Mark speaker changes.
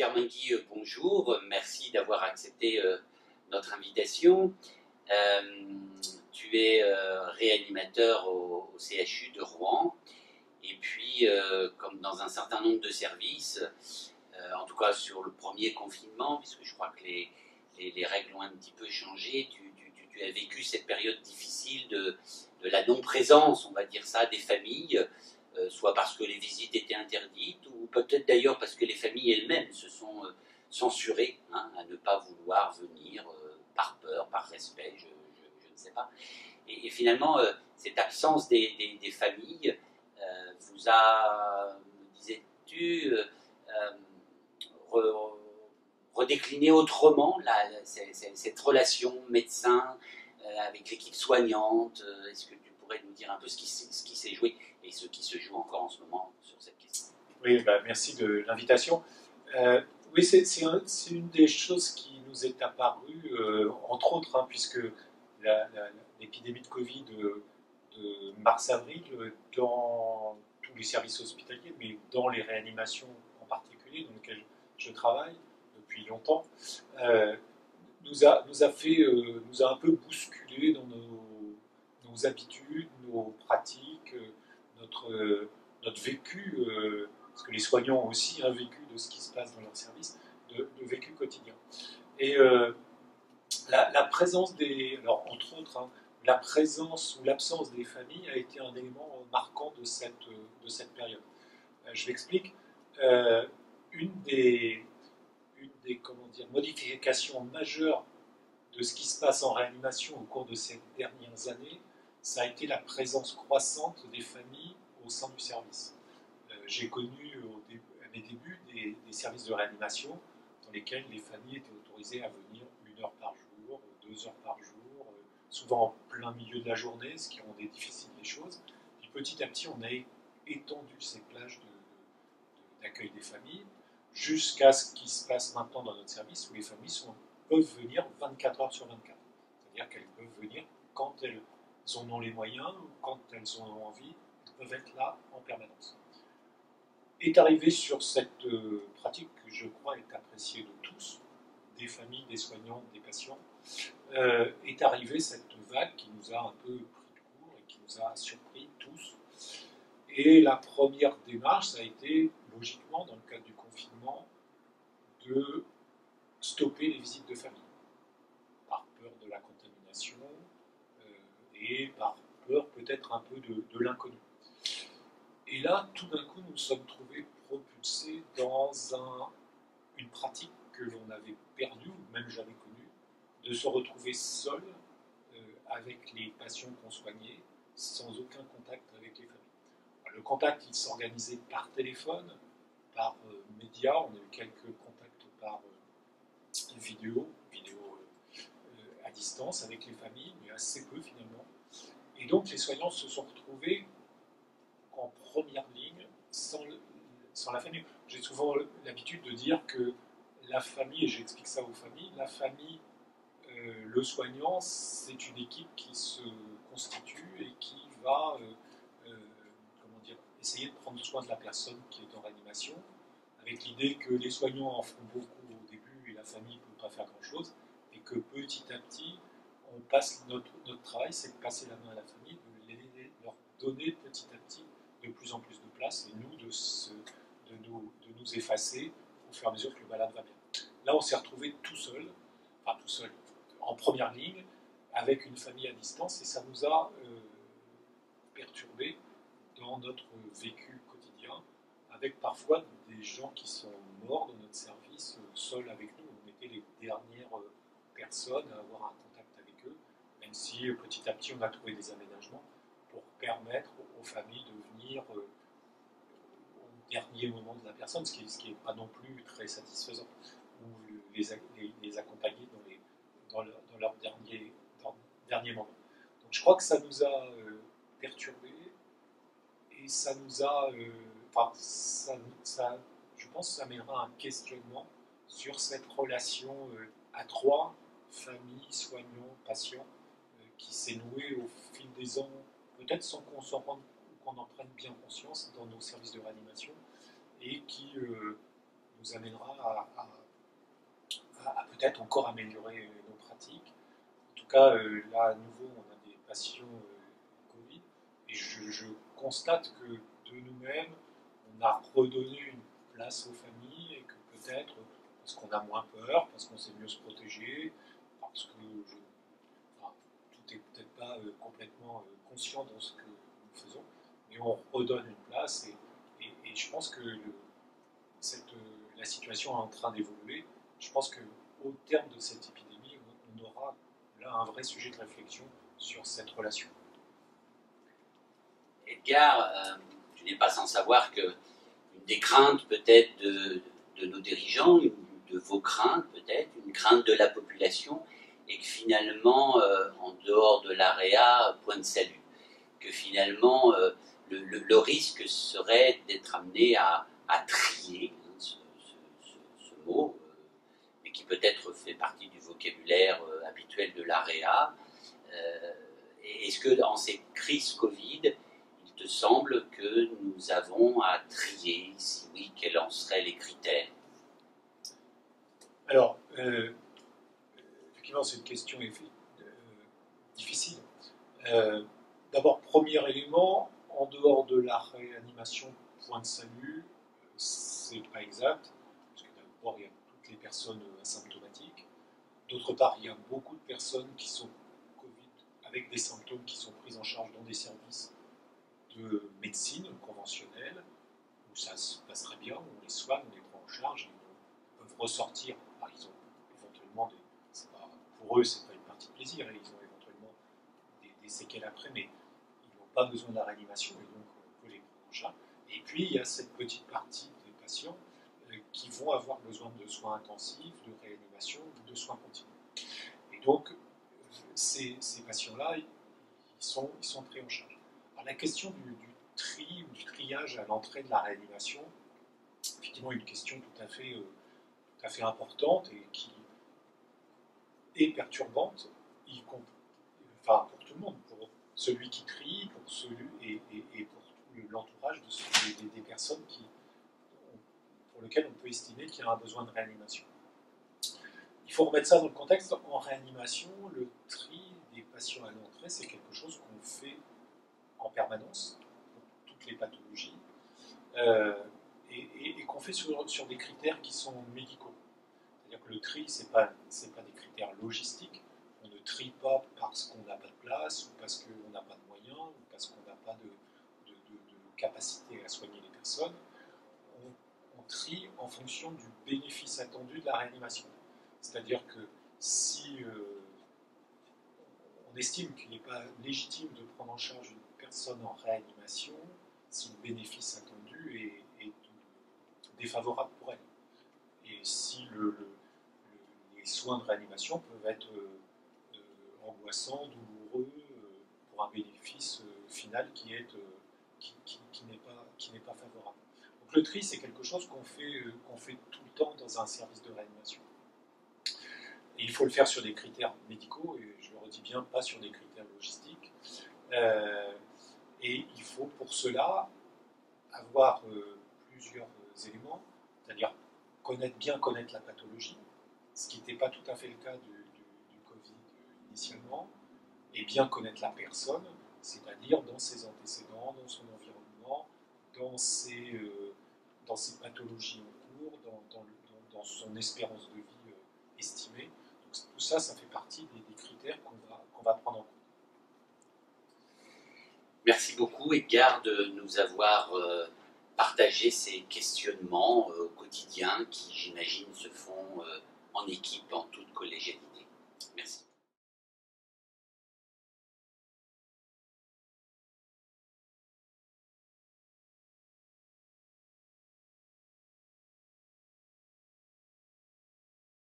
Speaker 1: Kermengui, bonjour. Merci d'avoir accepté notre invitation. tu es réanimateur au, CHU de Rouen. Et puis, comme dans un certain nombre de services, en tout cas sur le premier confinement, puisque je crois que les, les, règles ont un petit peu changé, tu, as vécu cette période difficile de, la non-présence, on va dire ça, des familles, euh, soit parce que les visites étaient interdites, ou peut-être d'ailleurs parce que les familles elles-mêmes se sont euh, censurées hein, à ne pas vouloir venir euh, par peur, par respect, je, ne sais pas. Et, finalement, cette absence des, familles vous a, disais-tu, redécliner autrement cette relation médecin avec l'équipe soignante pourrais nous dire un peu ce qui, s'est joué et ce qui se joue encore en ce moment sur cette question.
Speaker 2: Oui, bah, merci de l'invitation. Euh, oui, c'est une des choses qui nous est apparue, euh, entre autres, hein, puisque l'épidémie de Covid de, mars-avril, dans tous les services hospitaliers, mais dans les réanimations en particulier, dans lesquelles je travaille depuis longtemps, euh, nous, a, nous, a fait, nous a un peu bousculé dans nos, nos habitudes, nos pratiques, notre, euh, notre vécu, euh, parce que les soignants ont aussi un vécu de ce qui se passe dans leur service, de, vécu quotidien. Et euh, la, présence des, alors entre autres, hein, la présence ou l'absence des familles a été un élément marquant de cette, de cette période. je m'explique. une des, une des comment dire, modifications majeures de ce qui se passe en réanimation au cours de ces dernières années, ça a été la présence croissante des familles au sein du service. Euh, j'ai connu à mes débuts des, services de réanimation dans lesquels les familles étaient autorisées à venir une heure par jour, deux heures par jour, euh, souvent en plein milieu de la journée, ce qui rendait difficile les choses. Puis petit à petit, on a étendu ces plages d'accueil des familles jusqu'à ce qui se passe maintenant dans notre service où les familles peuvent venir 24 heures sur 24. C'est-à-dire qu'elles peuvent venir quand elles en ont les moyens quand elles en ont envie, peuvent être là en permanence. Est arrivé sur cette euh, pratique que je crois est appréciée de tous, des familles, des soignants, des patients, euh, est arrivée cette vague qui nous a un peu pris de court et qui nous a surpris tous. Et la première démarche, ça a été, logiquement, dans le cadre du confinement, de stopper les visites de famille, par peur de la contamination euh, et par peur peut-être un peu de l'inconnu. Et là, tout d'un coup, nous nous sommes trouvés propulsés dans une pratique que l'on avait perdue, ou même jamais connue, de se retrouver seul euh, avec les patients qu'on soignait, sans aucun contact avec les familles. Le contact, il s'organisait par téléphone, par euh, médias, on a eu quelques contacts par euh, vidéo, vidéo à distance avec les familles, mais assez peu finalement. Et donc les soignants se sont retrouvés en première ligne sans, la famille. J'ai souvent l'habitude de dire que la famille, et j'explique ça aux familles, la famille, euh, le soignant, c'est une équipe qui se constitue et qui va euh, euh, comment essayer de prendre soin de la personne qui est en réanimation, avec l'idée que les soignants en font beaucoup au début et la famille ne peut pas faire grand-chose, et que petit à petit, on passe notre, travail, c'est de passer la main à la famille, de leur donner petit à petit de plus en plus de place et nous de, de, nous, de effacer au fur et à mesure que le malade va bien. Là, on s'est retrouvé tout seul, enfin tout seul, en première ligne, avec une famille à distance et ça nous a euh, perturbé dans notre vécu quotidien, avec parfois des gens qui sont morts dans notre service, euh, seuls avec nous. On était les dernières euh, personnes à avoir un contact avec eux, même si petit à petit on a trouvé des aménagements pour permettre aux familles de venir euh, au dernier moment de la personne, ce qui n'est pas non plus très satisfaisant, ou les, accompagner dans, leur, dernier, dernier moment. Donc je crois que ça nous a euh, perturbés et ça nous a. Euh, enfin, ça, je pense que ça mènera un questionnement sur cette relation à trois, famille, soignants, patients, qui s'est nouée au fil des ans peut-être sans qu'on s'en qu'on en prenne bien conscience dans nos services de réanimation, et qui, euh, nous amènera à, peut-être encore améliorer nos pratiques. En tout cas, là, à nouveau, on a des patients Covid, et je, constate que de nous-mêmes, on a redonné une place aux familles, et que peut-être, parce qu'on a moins peur, parce qu'on sait mieux se protéger, parce que je, n'est peut-être pas complètement conscient dans ce que nous faisons, mais on redonne une place, et, je pense que cette, la situation est en train d'évoluer. Je pense qu'au terme de cette épidémie, on aura là un vrai sujet de réflexion sur cette relation.
Speaker 1: Edgar, euh, tu n'es pas sans savoir que une des craintes peut-être de, nos dirigeants, une de vos craintes peut-être, une crainte de la population, et que finalement, euh, en dehors de l'AREA, point de salut. Que finalement, euh, le, risque serait d'être amené à, trier hein, ce, mot, euh, mais qui peut-être fait partie du vocabulaire habituel de l'AREA. Est-ce que dans ces crises Covid, il te semble que nous avons à trier? Si oui, quels en seraient les critères?
Speaker 2: Alors, c'est une question euh, difficile. Euh, d'abord, premier élément, en dehors de la réanimation point de salut, c'est pas exact, parce que d'abord, il y a toutes les personnes asymptomatiques. D'autre part, il y a beaucoup de personnes qui sont Covid avec des symptômes qui sont prises en charge dans des services de médecine conventionnelle, où ça se passe très bien, on les soigne, on les prend en charge, ils peuvent ressortir, par exemple, éventuellement des pour eux, c'est pas une partie de plaisir. Ils ont éventuellement des, séquelles après, mais ils n'ont pas besoin de la réanimation et donc on peut les prendre en charge. Et puis, il y a cette petite partie des patients euh, qui vont avoir besoin de soins intensifs, de réanimation, de soins continus. Et donc, ces, patients-là, ils sont, pris en charge. Alors, la question du, tri ou du triage à l'entrée de la réanimation, effectivement, une question tout à fait, euh, tout à fait importante et qui, et perturbante, enfin pour tout le monde, pour celui qui trie, pour celui et, pour l'entourage de des, personnes pour lesquelles on peut estimer qu'il y a un besoin de réanimation. Il faut remettre ça dans le contexte. En réanimation, le tri des patients à l'entrée, c'est quelque chose qu'on fait en permanence pour toutes les pathologies euh, et, qu'on fait sur des critères qui sont médicaux. Le tri, ce n'est pas, pas des critères logistiques. On ne trie pas parce qu'on n'a pas de place, ou parce qu'on n'a pas de moyens, ou parce qu'on n'a pas de, capacité à soigner les personnes. On, trie en fonction du bénéfice attendu de la réanimation. C'est-à-dire que si euh, on estime qu'il n'est pas légitime de prendre en charge une personne en réanimation, si le bénéfice attendu est, est défavorable pour elle. Et si le, les soins de réanimation peuvent être euh, euh, angoissants, douloureux, euh, pour un bénéfice final qui est qui, n'est pas, favorable. Donc le tri, c'est quelque chose qu'on fait, tout le temps dans un service de réanimation. Il faut le faire sur des critères médicaux, et je le redis bien, pas sur des critères logistiques. et il faut pour cela avoir plusieurs éléments, c'est-à-dire bien connaître la pathologie, ce qui n'était pas tout à fait le cas du, Covid initialement, et bien connaître la personne, c'est-à-dire dans ses antécédents, dans son environnement, dans ses, euh, dans ses pathologies en cours, dans, son espérance de vie euh, estimée. Tout ça, ça fait partie des, critères qu'on va, prendre en compte.
Speaker 1: Merci beaucoup Edgar de nous avoir euh, partagé ces questionnements au quotidien qui, j'imagine, se font en équipe, en toute collégialité.